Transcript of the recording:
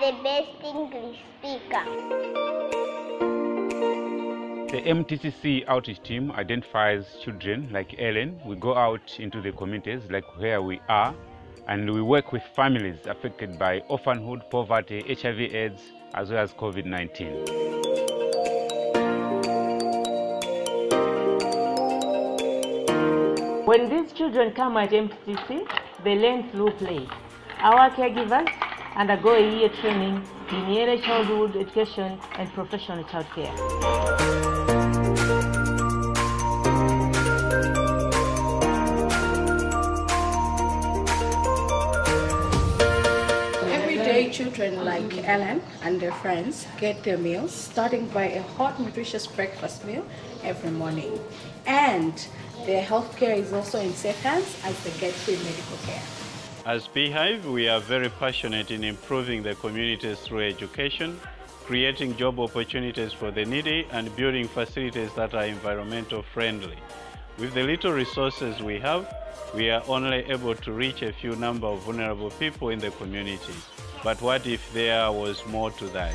the best English speaker. The MTCC outreach team identifies children like Ellen. We go out into the communities like where we are and we work with families affected by orphanhood, poverty, HIV AIDS, as well as COVID-19. When these children come at MTCC, they learn through play. Our caregivers undergo a year training in early childhood education and professional childcare. Every day, children like Ellen and their friends get their meals, starting by a hot, nutritious breakfast meal every morning. And their health care is also in safe hands as they get free medical care. As Beehive, we are very passionate in improving the communities through education, creating job opportunities for the needy, and building facilities that are environmental friendly. With the little resources we have, we are only able to reach a few number of vulnerable people in the community. But what if there was more to that?